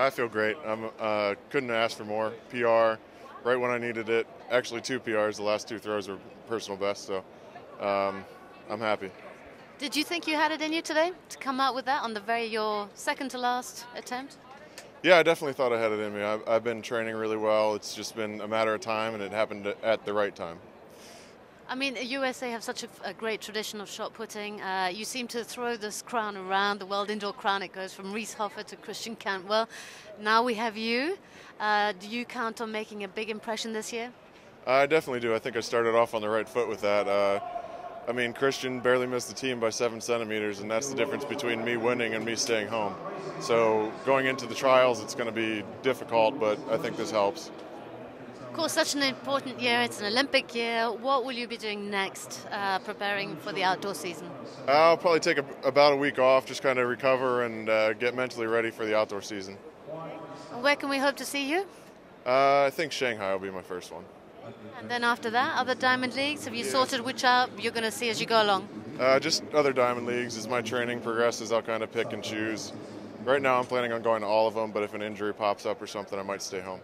I feel great. I'm uh, couldn't ask for more. PR, right when I needed it. Actually, two PRs. The last two throws were personal best, so um, I'm happy. Did you think you had it in you today to come out with that on the very your second to last attempt? Yeah, I definitely thought I had it in me. I've, I've been training really well. It's just been a matter of time, and it happened at the right time. I mean, USA have such a, a great tradition of shot putting. Uh, you seem to throw this crown around, the World Indoor Crown. It goes from Reese Hoffa to Christian Cantwell. Now we have you. Uh, do you count on making a big impression this year? I definitely do. I think I started off on the right foot with that. Uh, I mean, Christian barely missed the team by seven centimeters, and that's the difference between me winning and me staying home. So going into the trials, it's going to be difficult, but I think this helps. Of course, such an important year. It's an Olympic year. What will you be doing next, uh, preparing for the outdoor season? I'll probably take a, about a week off, just kind of recover and uh, get mentally ready for the outdoor season. Where can we hope to see you? Uh, I think Shanghai will be my first one. And then after that, other Diamond Leagues? Have you yeah. sorted which out you're going to see as you go along? Uh, just other Diamond Leagues. As my training progresses, I'll kind of pick and choose. Right now, I'm planning on going to all of them, but if an injury pops up or something, I might stay home.